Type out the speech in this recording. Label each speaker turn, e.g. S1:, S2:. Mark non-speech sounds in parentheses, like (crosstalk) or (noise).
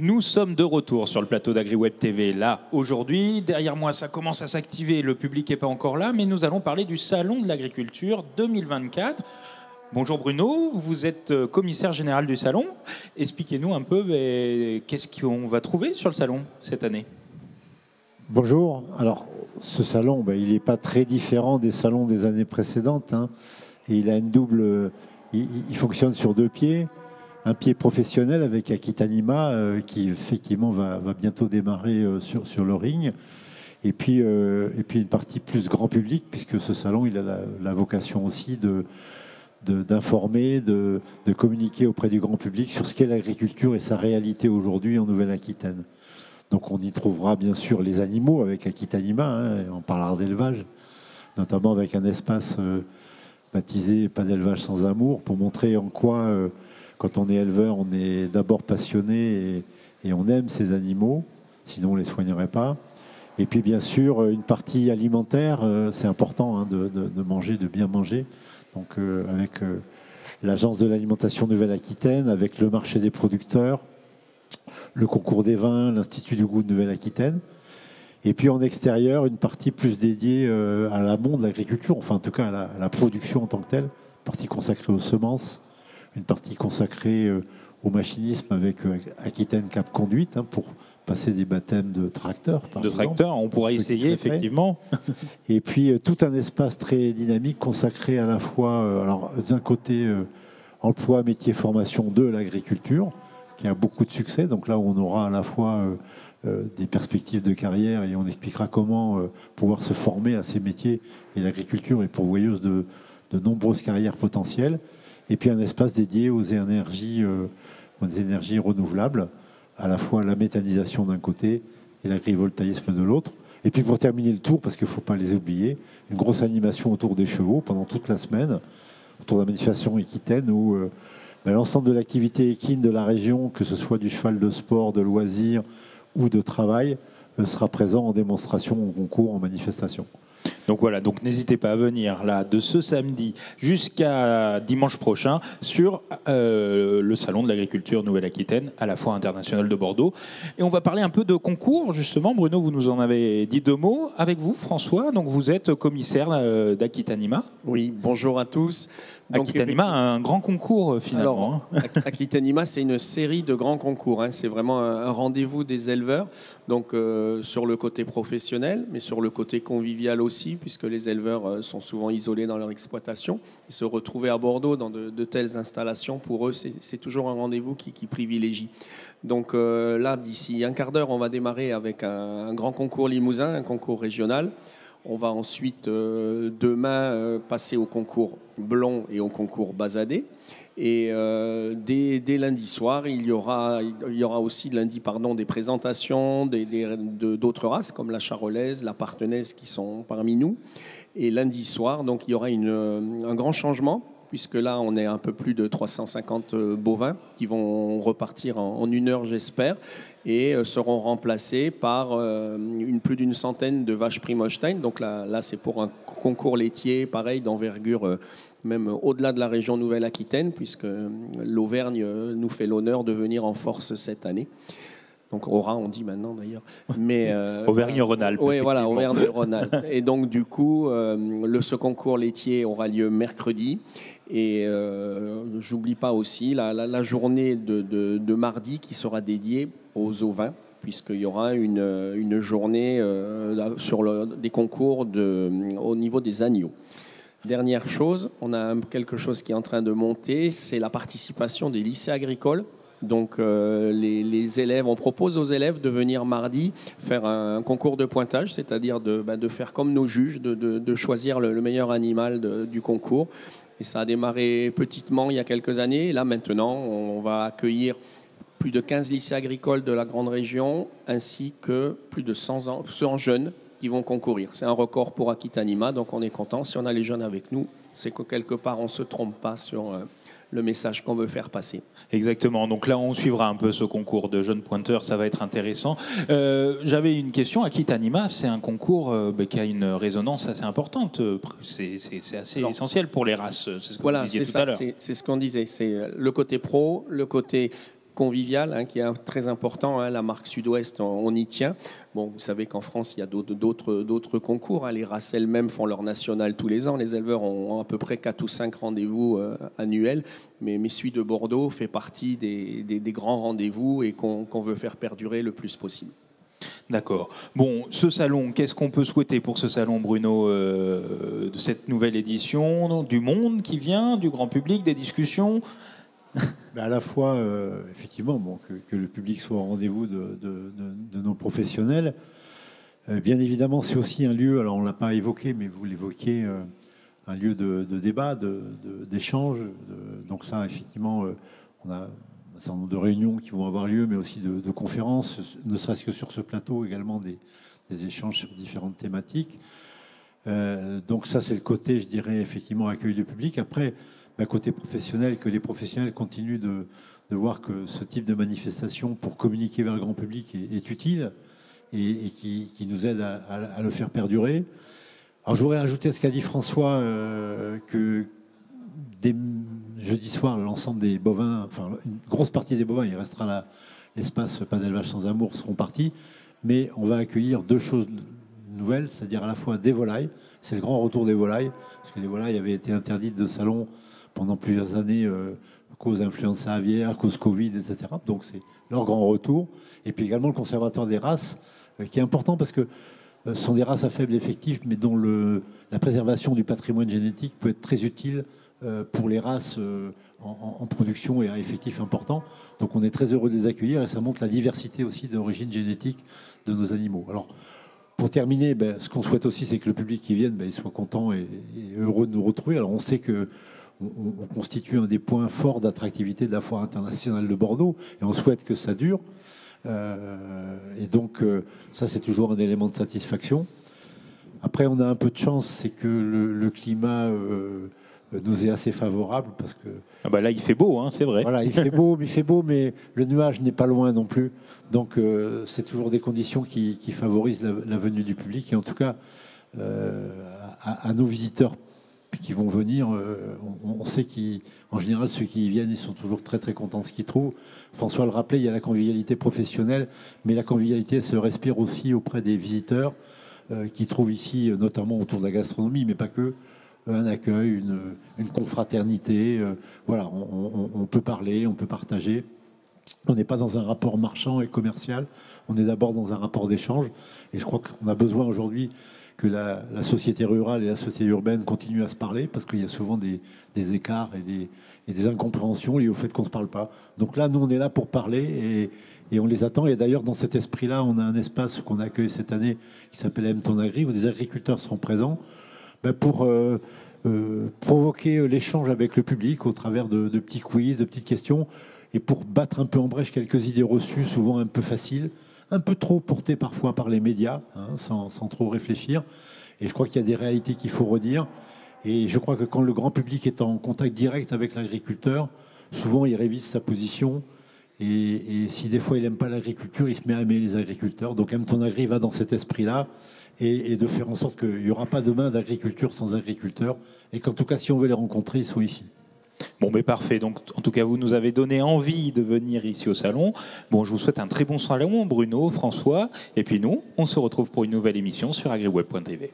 S1: Nous sommes de retour sur le plateau d'AgriWeb TV, là, aujourd'hui. Derrière moi, ça commence à s'activer, le public n'est pas encore là, mais nous allons parler du Salon de l'agriculture 2024. Bonjour Bruno, vous êtes euh, commissaire général du Salon. Expliquez-nous un peu ben, qu'est-ce qu'on va trouver sur le Salon cette année?
S2: Bonjour, alors ce salon, ben, il n'est pas très différent des salons des années précédentes. hein. Il a une double... Il fonctionne sur deux pieds un pied professionnel avec Aquitanima euh, qui effectivement va, va bientôt démarrer euh, sur, sur le ring. Et puis, euh, et puis une partie plus grand public, puisque ce salon, il a la, vocation aussi d'informer, de, de communiquer auprès du grand public sur ce qu'est l'agriculture et sa réalité aujourd'hui en Nouvelle-Aquitaine. Donc on y trouvera bien sûr les animaux avec Aquitanima, hein, on parlera d'élevage, notamment avec un espace baptisé Pas d'élevage sans amour, pour montrer en quoi, quand on est éleveur, on est d'abord passionné et, on aime ces animaux, sinon on ne les soignerait pas. Et puis bien sûr, une partie alimentaire, euh, c'est important hein, de, manger, de bien manger. Donc euh, avec euh, l'Agence de l'alimentation Nouvelle-Aquitaine, avec le marché des producteurs, le concours des vins, l'Institut du goût de Nouvelle-Aquitaine. Et puis en extérieur, une partie plus dédiée à l'amont de l'agriculture, enfin en tout cas à la, production en tant que telle, partie consacrée aux semences, une partie consacrée euh, au machinisme avec euh, Aquitaine Cap Conduite hein, pour passer des baptêmes de tracteurs. Par
S1: de
S2: exemple.
S1: tracteurs, on pourra essayer effectivement. (laughs)
S2: Et puis euh, tout un espace très dynamique consacré à la fois, euh, alors d'un côté, euh, emploi, métier, formation de l'agriculture, qui a beaucoup de succès. Donc là où on aura à la fois des perspectives de carrière et on expliquera comment pouvoir se former à ces métiers. Et l'agriculture est pourvoyeuse de, de nombreuses carrières potentielles. Et puis un espace dédié aux énergies, euh, aux énergies renouvelables, à la fois la méthanisation d'un côté et l'agrivoltaïsme de l'autre. Et puis pour terminer le tour, parce qu'il ne faut pas les oublier, une grosse animation autour des chevaux pendant toute la semaine, autour de la manifestation équitaine, où euh, ben, l'ensemble de l'activité équine de la région, que ce soit du cheval de sport, de loisirs ou de travail, euh, sera présent en démonstration, en concours, en manifestation.
S1: Donc voilà, donc n'hésitez pas à venir là de ce samedi jusqu'à dimanche prochain sur euh, le salon de l'agriculture Nouvelle-Aquitaine à la Foire internationale de Bordeaux. Et on va parler un peu de concours justement. Bruno, vous nous en avez dit deux mots. Avec vous, François, donc vous êtes commissaire euh, d'Aquitanima.
S3: Oui, bonjour à tous. Donc,
S1: Aquitanima, un grand concours euh, finalement.
S3: Alors,
S1: hein.
S3: Aquitanima, c'est une série de grands concours. hein. C'est vraiment un un rendez-vous des éleveurs. Donc, euh, sur le côté professionnel, mais sur le côté convivial aussi, puisque les éleveurs euh, sont souvent isolés dans leur exploitation. Se retrouver à Bordeaux dans de, telles installations, pour eux, c'est toujours un rendez-vous qui, privilégie. Donc euh, là, d'ici un quart d'heure, on va démarrer avec un, grand concours limousin, un concours régional. On va ensuite, euh, demain, passer au concours blond et au concours basadé. Et euh, dès, lundi soir, il y aura, aussi lundi pardon, des présentations d'autres races comme la charolaise, la partenaise qui sont parmi nous. Et lundi soir, donc, il y aura un grand changement puisque là, on est un peu plus de 350 bovins qui vont repartir en, une heure, j'espère, et euh, seront remplacés par euh, une, plus d'une centaine de vaches Primolstein. Donc là, c'est pour un concours laitier, pareil, d'envergure, euh, même au-delà de la région Nouvelle-Aquitaine, puisque euh, l'Auvergne euh, nous fait l'honneur de venir en force cette année. Donc Aura, on dit maintenant d'ailleurs. Mais (laughs) euh,
S1: Auvergne-Rhône-Alpes,
S3: Oui, voilà. Auvergne-Rhône-Alpes. (laughs) Et donc du coup, euh, le ce concours laitier aura lieu mercredi. Et euh, j'oublie pas aussi la, la- la journée de, de- de mardi qui sera dédiée aux ovins, puisqu'il y aura une, une journée sur le- des concours de, au niveau des agneaux. Dernière chose, on a quelque chose qui est en train de monter, c'est la participation des lycées agricoles. Donc euh, les, élèves, on propose aux élèves de venir mardi faire un concours de pointage, c'est-à-dire de, bah, de faire comme nos juges, de, choisir le, le meilleur animal du concours. Et ça a démarré petitement il y a quelques années. Et là maintenant, on va accueillir plus de 15 lycées agricoles de la grande région, ainsi que plus de 100, ans- 100 jeunes qui vont concourir. C'est un record pour Aquitanima, donc on est content. Si on a les jeunes avec nous, c'est que quelque part on ne se trompe pas sur euh, le message qu'on veut faire passer.
S1: Exactement. Donc là, on suivra un peu ce concours de jeunes pointeurs. Ça va être intéressant. Euh, J'avais une question. Aquitanima, c'est un concours euh, bah, qui a une résonance assez importante. C'est assez
S3: Alors,
S1: essentiel pour les races. C'est ce que
S3: Voilà,
S1: vous disiez
S3: c'est
S1: tout à
S3: ça,
S1: l'heure.
S3: c'est ce qu'on disait. C'est le côté pro, le côté convivial hein, qui est très important. Hein, la marque Sud-Ouest, on, y tient. Bon, vous savez qu'en France, il y a d'autres concours. Hein. Les races elles-mêmes font leur national tous les ans. Les éleveurs ont, à peu près 4 ou 5 rendez-vous euh, annuels. Mais, mais, celui de Bordeaux fait partie des, grands rendez-vous et qu'on veut faire perdurer le plus possible.
S1: D'accord. Bon, ce salon, qu'est-ce qu'on peut souhaiter pour ce salon, Bruno, euh, de cette nouvelle édition Du monde qui vient, du grand public, des discussions? (laughs)
S2: à la fois, euh, effectivement, bon, que, le public soit au rendez-vous de, nos professionnels. Euh, bien évidemment, c'est aussi un lieu, alors on ne l'a pas évoqué, mais vous l'évoquiez, un lieu de, débat, d'échange. donc ça, effectivement, on a un certain nombre de réunions qui vont avoir lieu, mais aussi de, conférences, ne serait-ce que sur ce plateau également des, échanges sur différentes thématiques. Euh, donc ça, c'est le côté, je dirais, effectivement, accueil du public. Après, bah, côté professionnel, que les professionnels continuent de, voir que ce type de manifestation pour communiquer vers le grand public est, utile et, qui, nous aide à, le faire perdurer. Alors je voudrais ajouter à ce qu'a dit François, euh, que jeudi soir, l'ensemble des bovins, enfin une grosse partie des bovins, il restera l'espace pas d'élevage sans amour, seront partis. Mais on va accueillir deux choses nouvelles, c'est-à-dire à la fois des volailles, c'est le grand retour des volailles, parce que les volailles avaient été interdites de salon pendant plusieurs années euh, cause d'influenza aviaire, cause Covid, etc. Donc c'est leur grand retour. Et puis également le conservateur des races, euh, qui est important parce que euh, ce sont des races à faible effectif, mais dont la préservation du patrimoine génétique peut être très utile pour les races en, production et à effectif important. Donc on est très heureux de les accueillir et ça montre la diversité aussi d'origine génétique de nos animaux. Alors pour terminer, ben, ce qu'on souhaite aussi, c'est que le public qui vienne ben, soit content et, heureux de nous retrouver. Alors on sait que on, constitue un des points forts d'attractivité de la foire internationale de Bordeaux et on souhaite que ça dure. Euh, et donc ça, c'est toujours un élément de satisfaction. Après, on a un peu de chance, c'est que le, climat nous est assez favorable parce que.
S1: Ah bah là, il fait beau, hein, c'est vrai.
S2: Voilà, il fait beau, il fait beau, mais le nuage n'est pas loin non plus. Donc, euh, c'est toujours des conditions qui, favorisent la, venue du public. Et en tout cas, euh, à, nos visiteurs qui vont venir, euh, on, sait qu'en général, ceux qui y viennent, ils sont toujours très très contents de ce qu'ils trouvent. François le rappelait, il y a la convivialité professionnelle, mais la convivialité se respire aussi auprès des visiteurs qui trouvent ici, notamment autour de la gastronomie, mais pas que, un accueil, une, confraternité. Euh, voilà, on, peut parler, on peut partager. On n'est pas dans un rapport marchand et commercial, on est d'abord dans un rapport d'échange. Et je crois qu'on a besoin aujourd'hui que la, société rurale et la société urbaine continuent à se parler, parce qu'il y a souvent des, écarts et des, incompréhensions liées au fait qu'on ne se parle pas. Donc là, nous, on est là pour parler et, on les attend. Et d'ailleurs, dans cet esprit-là, on a un espace qu'on a accueilli cette année qui s'appelle M Ton Agri, où des agriculteurs seront présents ben, pour euh, euh, provoquer l'échange avec le public au travers de, petits quiz, de petites questions, et pour battre un peu en brèche quelques idées reçues, souvent un peu faciles, un peu trop portées parfois par les médias, hein, sans, trop réfléchir. Et je crois qu'il y a des réalités qu'il faut redire. Et je crois que quand le grand public est en contact direct avec l'agriculteur, souvent il révise sa position. Et, si des fois il n'aime pas l'agriculture, il se met à aimer les agriculteurs. Donc M. Ton Agri va dans cet esprit-là et, de faire en sorte qu'il n'y aura pas demain d'agriculture sans agriculteurs, et qu'en tout cas, si on veut les rencontrer, ils sont ici.
S1: Bon, mais parfait. Donc, en tout cas, vous nous avez donné envie de venir ici au salon. Bon, je vous souhaite un très bon salon, Bruno, François. Et puis nous, on se retrouve pour une nouvelle émission sur agriweb.tv.